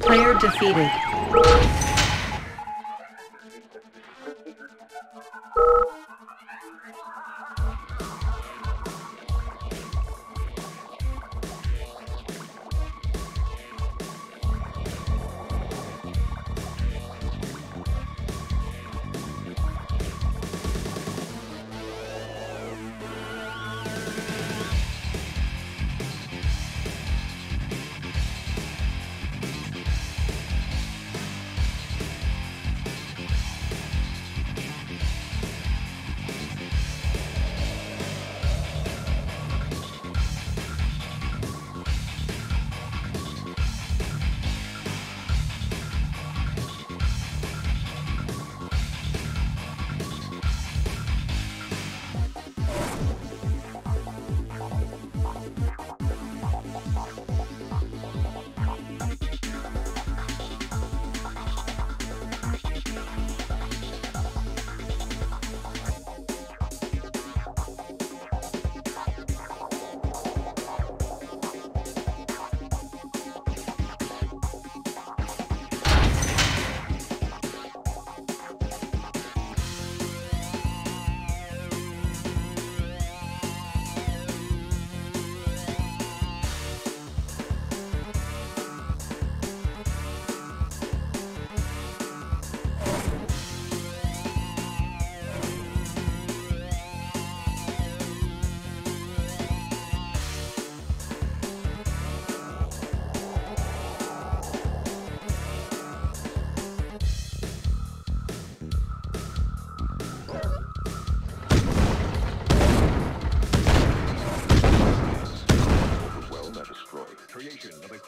Player defeated.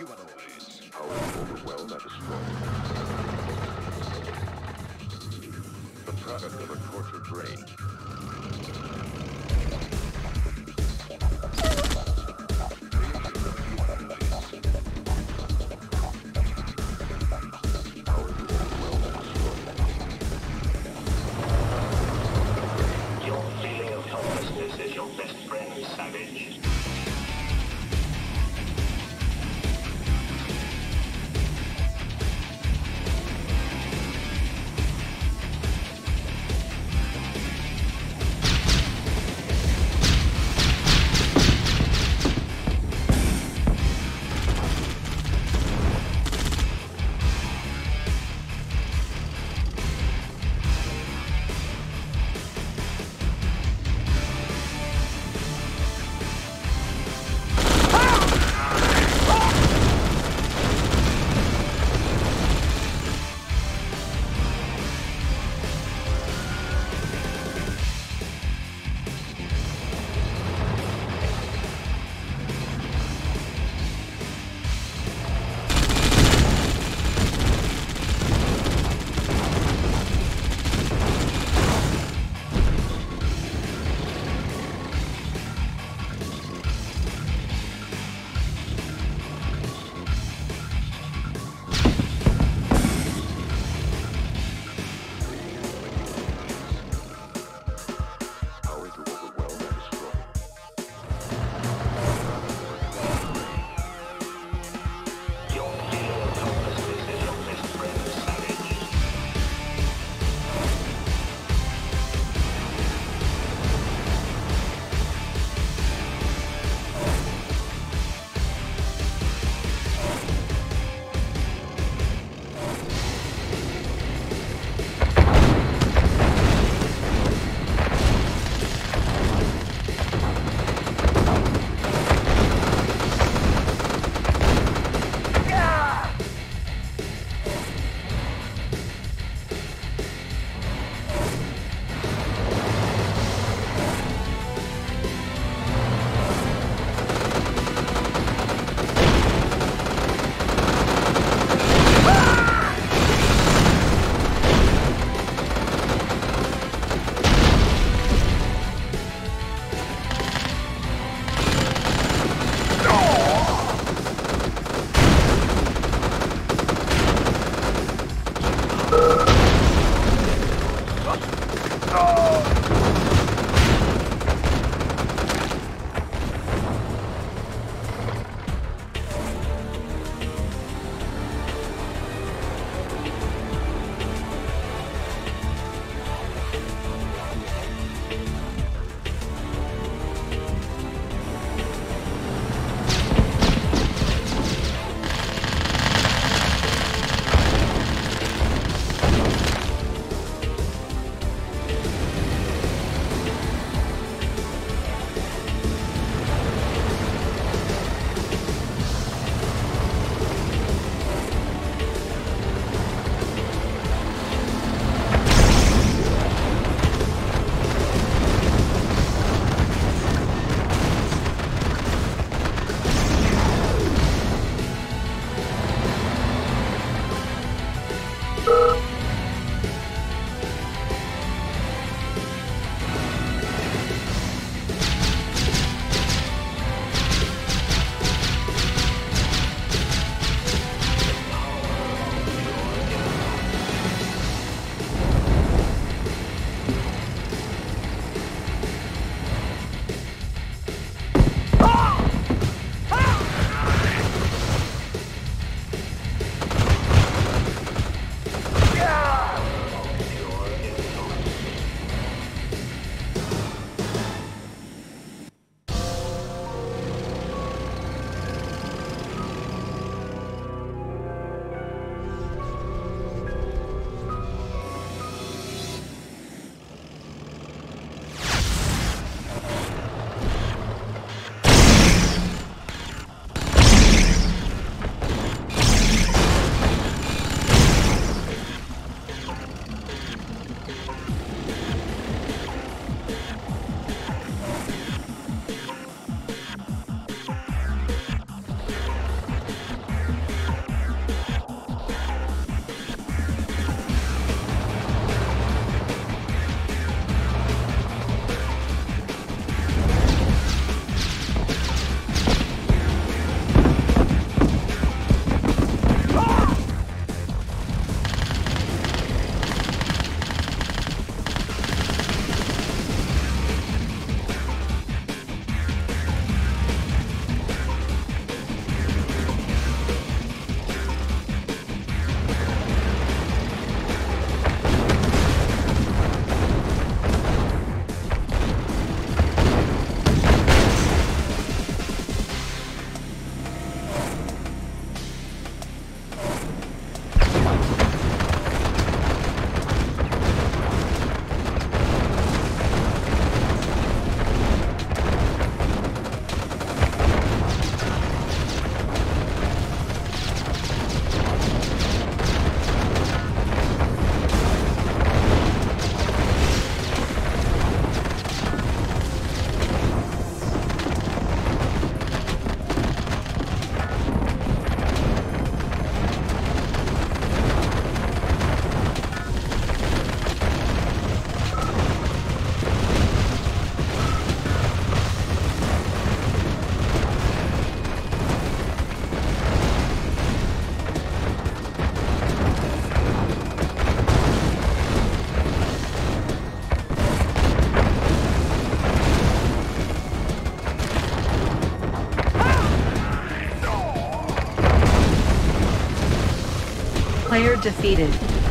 You are the Player defeated.